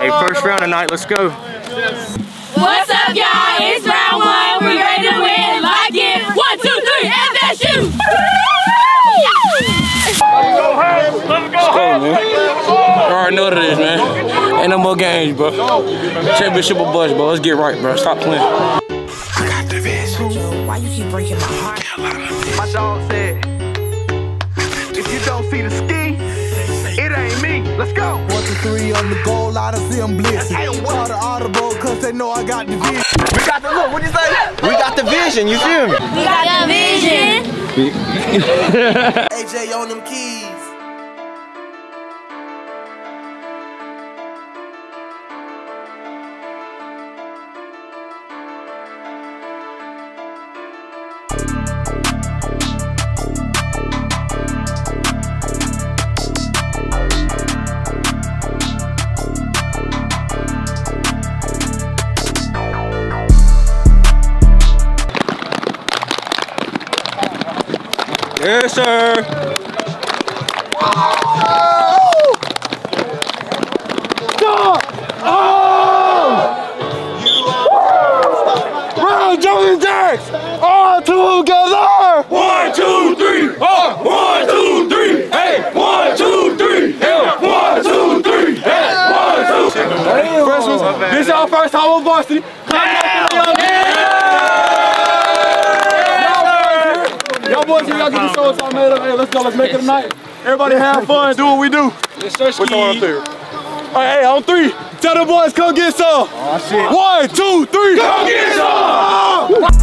Hey, first round tonight. Let's go. What's up, y'all? It's round one. We're ready to win. Like it. One, two, three. FSU. Let's go, Hawks! Let's go, Hawks! You already know what it is, man. Ain't no more games, bro. Championship of bust, bro. Let's get right, bro. Stop playing. Why you keep breaking my heart? My dog said, if you don't see the ski, it ain't me. Let's go. One to three on the goal, I done see them blitzing. I call the audible, cause they know I got the vision. We got the look. What you say? We got the vision. You feel me? We got the vision. AJ on them keys. Yes, sir. Round Jones Jacks! All together! One, two, three! Oh! One, two, three! Hey! One, two, three! Hey! One, two, three! Hey! One, two, three! Hey, freshmen, this is our first time on varsity. Boys here, y'all get the show y'all made up. Hey, let's go, let's make it a night. Everybody have fun, do what we do. Yes, sir, Which one up there? All right, hey, on three. Tell the boys, come get some. Oh, shit. One, two, three. Come get some!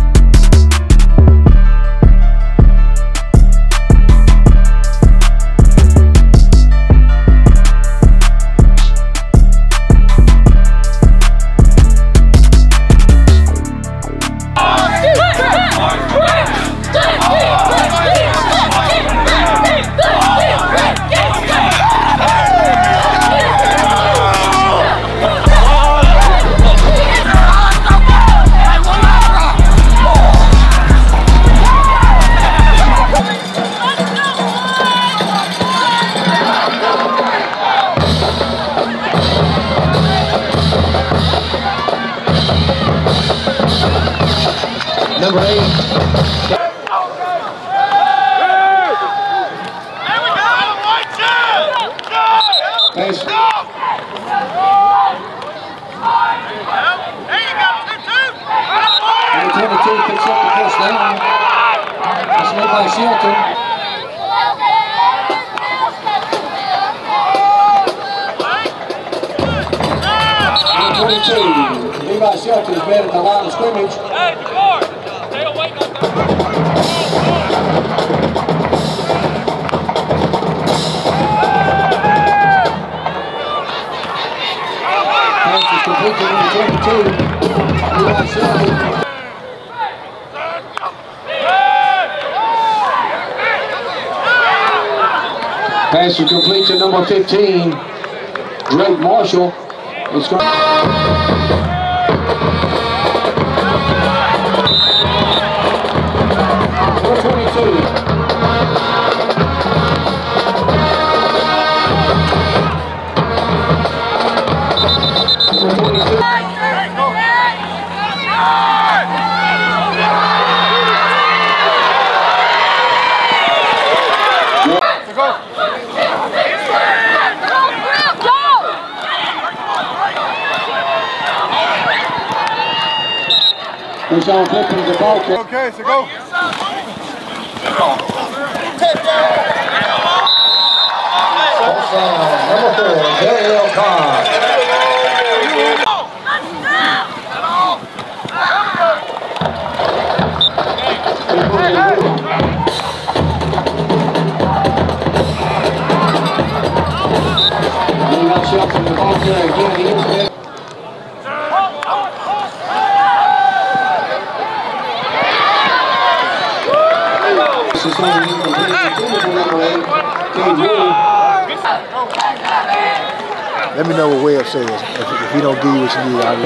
Pace. Number 22 picks up the first down. That's made by Shelton. Number 22, Levi Shelton is been at the line of scrimmage. Pass is complete to number 22, Levi Pass is complete to number 15, Drake Marshall. It's going. Deshaun Pickens, the ball kick. Okay, so go. Number four, Daniel Carr. Levi Shelton, the ball carrier again. coach says, if, if you don't give you what you need, I'll,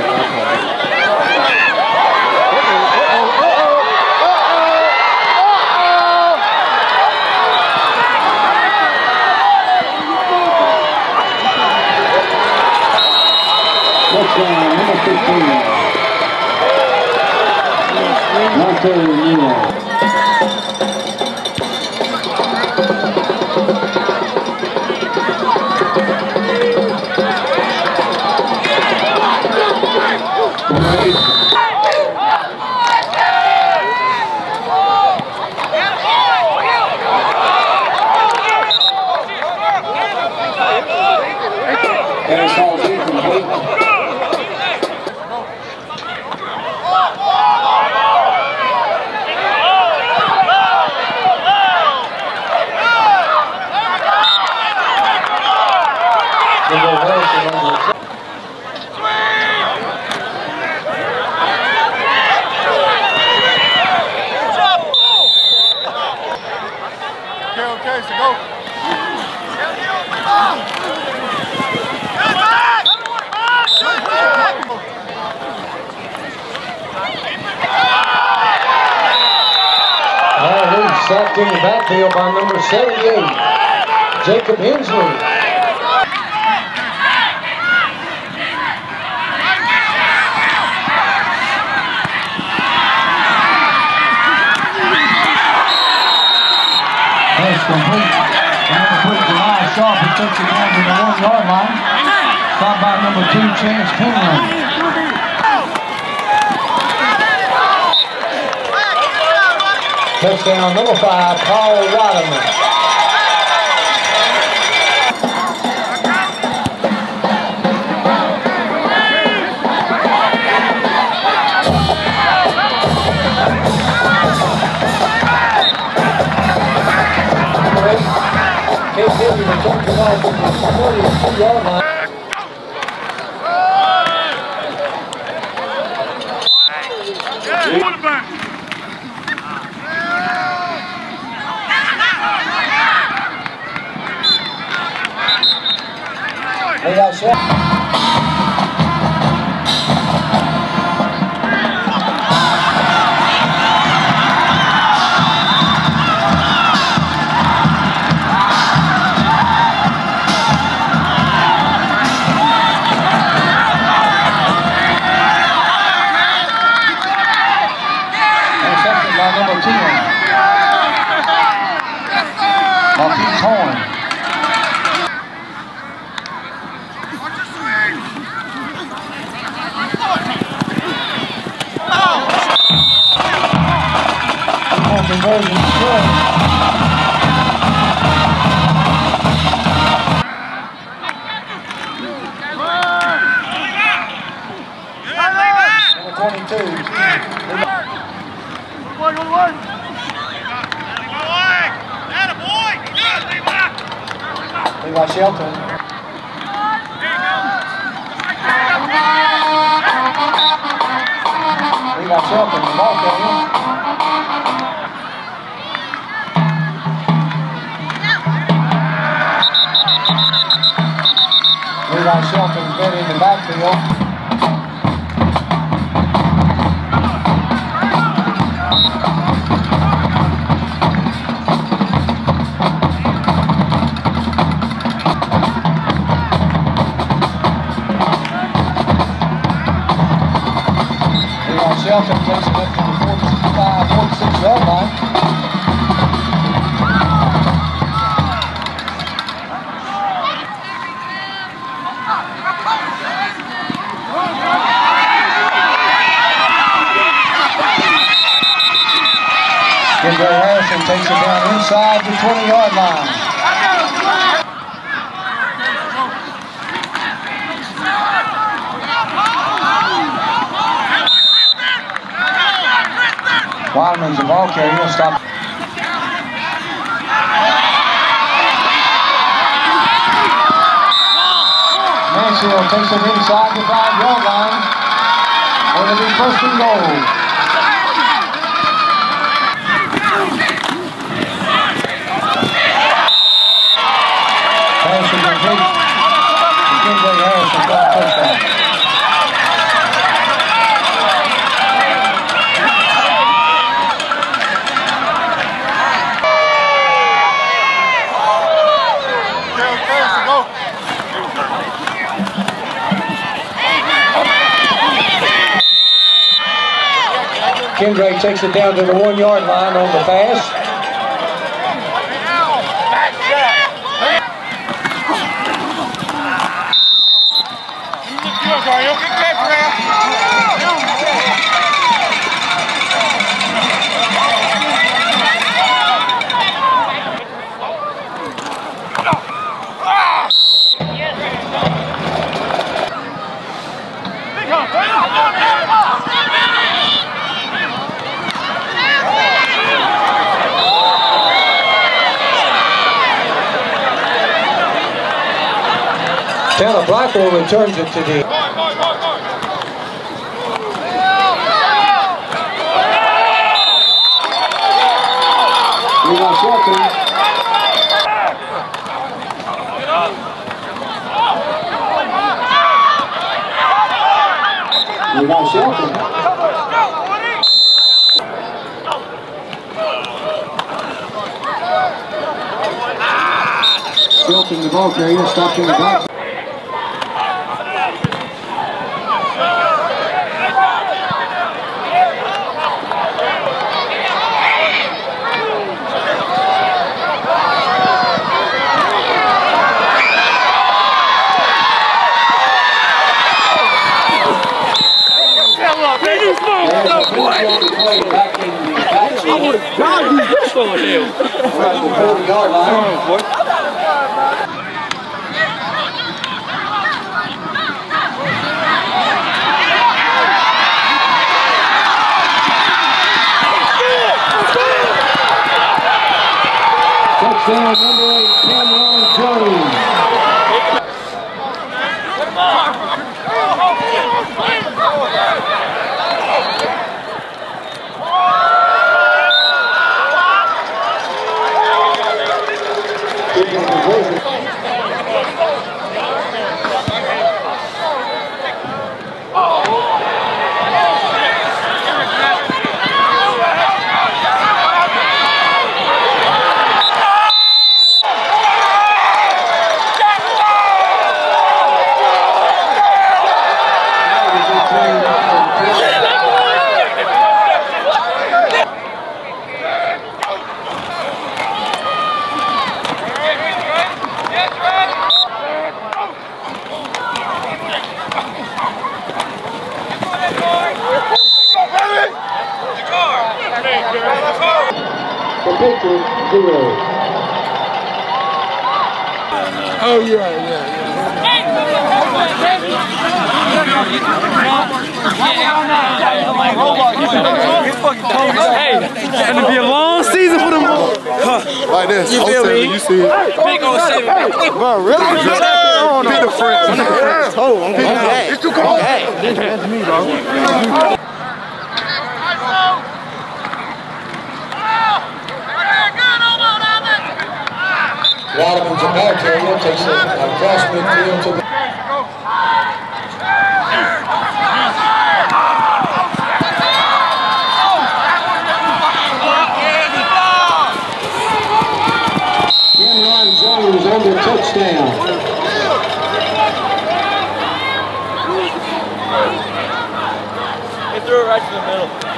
I'll call number 15. Marco Nino. Sacked in the backfield by number 78, Jacob Hensley. Complete. Sharp, who takes it down to the one-yard line. By number two, Chance Penrose. Touchdown number five, Paul returns the the 42-yard line. They got Levi Shelton. Levi Shelton, the ball carrier. Levi Shelton been in the backfield. Shelton takes Wildman's the ball carrier. He'll stop. Mansfield takes it inside the five yard line. Be first and goal. Kendre takes it down to the one yard line on the pass. Back Taylor Blackwell returns it to the Shelton. Levi Shelton. The ball carrier, stopped in the back. There's a football play back in the backfield. Right at the 40 yard line. Touchdown Patriots, zero. Oh, yeah, yeah, yeah. Hey, it's gonna be a long season for them. Like this. You feel me? You see it. Big old seven. Bro, really? Oh, no. Peter Fritz. Oh, I'm okay. It's too cold. That's me, bro. A ball carrier, takes it across midfield to the Jones touchdown. He threw it right to the middle.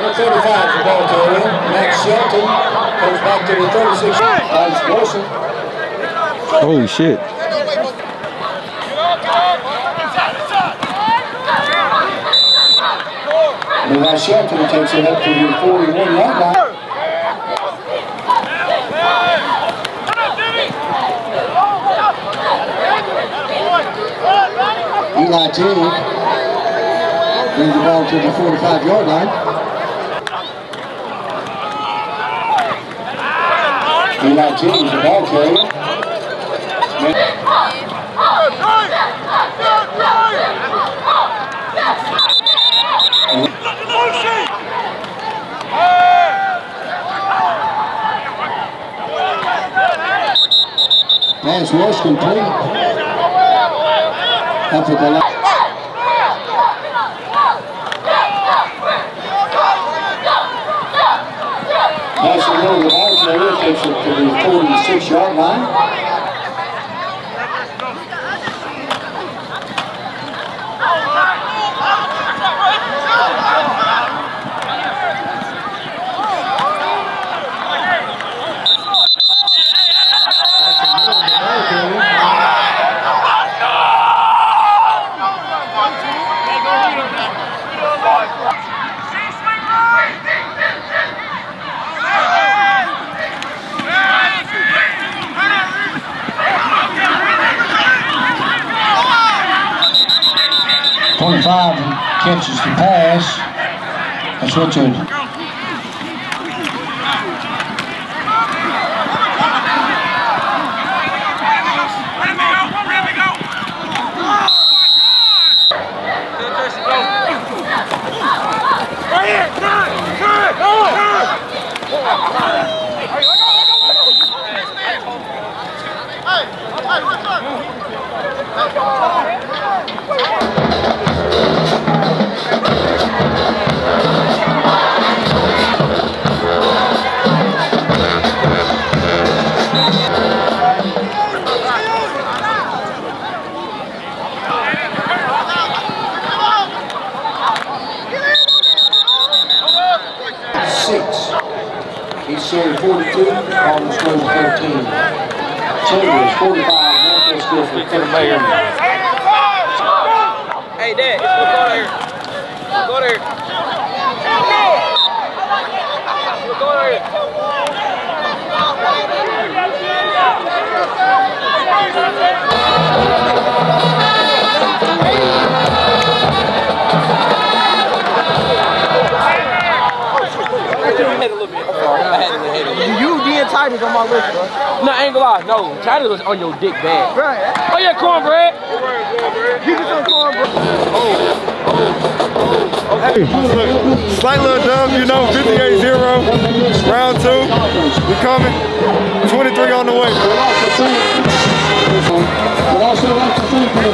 Number 35 is the ball carrier. Max Shelton comes back to the 36. Finds Wilson. Holy shit. Levi Shelton takes it up to the 41 yard line. Eli Teague brings the ball to the 45 yard line. Teague is the ball carrier. Pass rush complete. Up at the. Pass it over the ball carrier, takes it to the 46 yard line. Catches the pass. That's Richard. Six. Surry 42, Collins Grove 13. Chambers 45, Northwest Guilford 13. You being tight is on my list, bro. No, I ain't gonna lie. No, China was on your dick bad. Right. Oh yeah, cornbread. You get some corn, bro. Oh, hey, look, slight little dub, you know, 58-0, round two. We coming. 23 on the way. Would also like to thank the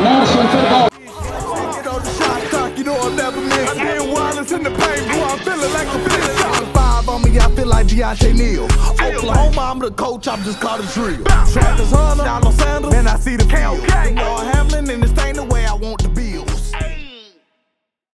Madison football. Get on the shot clock, you know I'm never miss. I did wireless in the paint, boy, I'm feeling like a bitch. Five I feel like Deontay Neal. Oklahoma, I'm the coach, I'm just caught a drill. Travis Hunter, Donald Sanders, man, I see the field. Lord Hamlin, and this ain't the way I want.